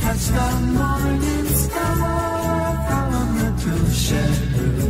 catch the morning star from the blue shadows.